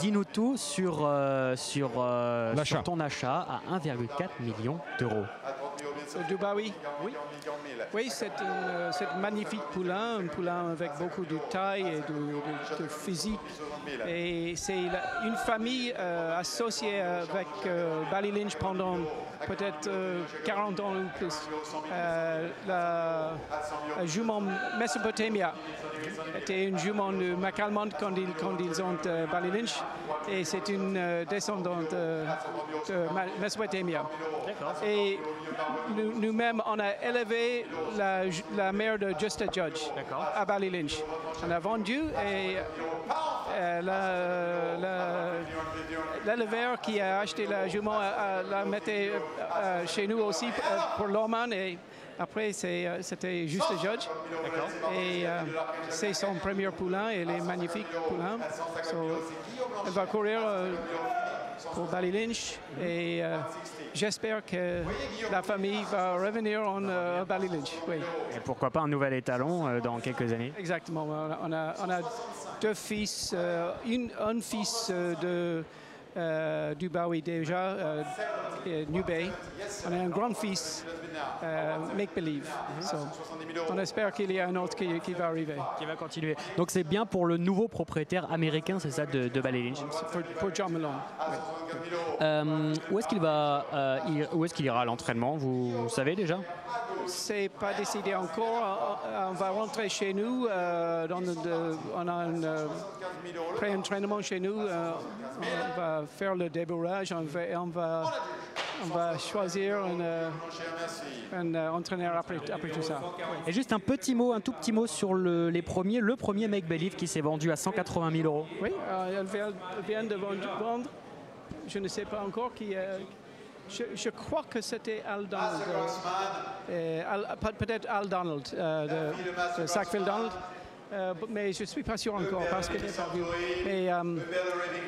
Dis-nous tout sur, euh, sur, euh, sur ton achat à 1,4 million d'euros. Dubawi Oui. Oui, c'est une, euh, magnifique poulain, un poulain avec beaucoup de taille et de, de- de physique. Et c'est une famille euh, associée avec euh, Bally Lynch pendant peut-être euh, 40 ans ou plus. Euh, la, la jument Mesopotamia était une jument de McAlmont quand ils, quand ils ont Bally Lynch. Et c'est une descendante de Mesopotamia. Et nous-mêmes, on a élevé la, mère de Just a Judge à Bally Lynch. On a vendu et euh, l'éleveur qui a acheté la jument a- a- la mettait euh, chez nous aussi euh, pour Lawman et après euh, c'était Just a Judge. Et euh, c'est son premier poulain et il est magnifique poulain. So, elle va courir euh, pour Bally Lynch et euh, j'espère que la famille va revenir en euh, Bally Lynch. Oui, Et pourquoi pas un nouvel étalon euh, dans quelques années exactement. On a, on deux fils, euh, une, un fils de euh, du Bowie déjà, euh, New Bay. On a un grand-fils, euh, Make Believe. So, on espère qu'il y a un autre qui, qui va arriver. qui va continuer. Donc c'est bien pour le nouveau propriétaire américain, c'est ça, de, de Lynch? Pour, pour John Malone. Euh, où est-ce qu'il va, euh, où est-ce qu'il ira à l'entraînement? Vous, vous savez déjà? C'est pas décidé encore. On on va rentrer chez nous. dans le- de- on a un pré-entraînement chez nous. Va faire le débourrage. On va, on va, on va choisir un, euh, euh, entraîneur après, après tout ça. Et juste un petit mot, un tout petit mot sur le- les premiers. Le premier Make Believe qui s'est vendu à 180 000 euros. Oui, euh, elle vient, de vendre. Je ne sais pas encore qui. euh, je, je crois que c'était Al Donald. euh, Al- Peut-être Al Donald, de, de Sackville Donald. Euh, mais je ne suis pas sûr encore parce que je n'ai pas vu. Mais euh,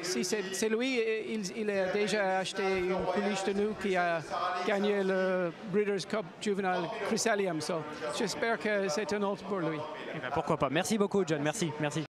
si c'est lui, il, il a déjà acheté une pouliche de nous qui a gagné le Breeders' Cup Juvenile Chrysallium. So, J'espère que c'est un autre pour lui. Eh ben, pourquoi pas. Merci beaucoup, John. Merci, merci.